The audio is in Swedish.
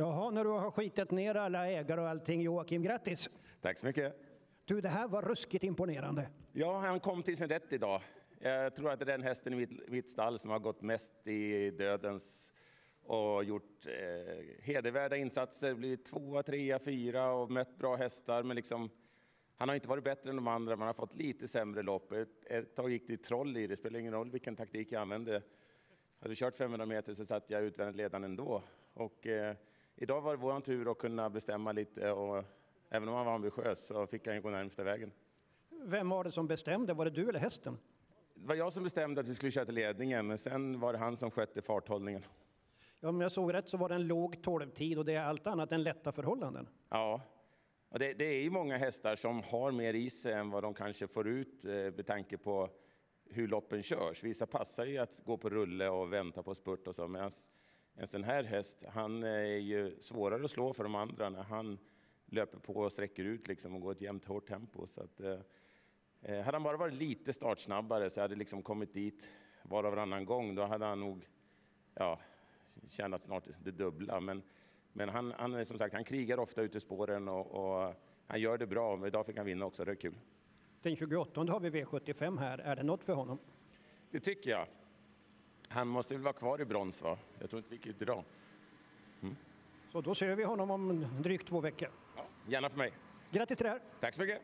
Jaha, när du har skitit ner alla ägare och allting. Joakim, grattis! Tack så mycket. Du, det här var ruskigt imponerande. Ja, han kom till sin rätt idag. Jag tror att det är den hästen i mitt, mitt stall som har gått mest i dödens och gjort eh, hedervärda insatser, blivit tvåa, trea, fyra och mött bra hästar. Men liksom, han har inte varit bättre än de andra, man har fått lite sämre lopp. Ett, ett tag gick det troll i det, spelar ingen roll vilken taktik jag använde. Hade vi kört 500 meter så satt jag utvändigt ledande ändå. Och, eh, idag var det vår tur att kunna bestämma lite och även om han var ambitiös så fick han gå närmsta vägen. Vem var det som bestämde? Var det du eller hästen? Det var jag som bestämde att vi skulle köra till ledningen, men sen var det han som skötte farthållningen. Ja, om jag såg rätt så var det en låg tolvtid och det är allt annat än lätta förhållanden. Ja, och det, det är ju många hästar som har mer i sig än vad de kanske får ut eh, med tanke på hur loppen körs. Vissa passar ju att gå på rulle och vänta på spurt och så, medan en sån här häst, han är ju svårare att slå för de andra när han löper på och sträcker ut liksom och går ett jämnt hårt tempo. Så att, eh, eh hade han bara varit lite startsnabbare så hade liksom kommit dit var och varannan gång, då hade han nog ja, tjänat snart det dubbla. Men, men han, han, som sagt, han krigar ofta ute i spåren och, och han gör det bra. Men idag fick han vinna också, det är kul. Den 28 har vi V75 här. Är det något för honom? Det tycker jag. Han måste väl vara kvar i brons, va? Jag tror inte vi gick idag. Mm. Så då ser vi honom om drygt två veckor. Ja, gärna för mig. Grattis till det här. Tack så mycket.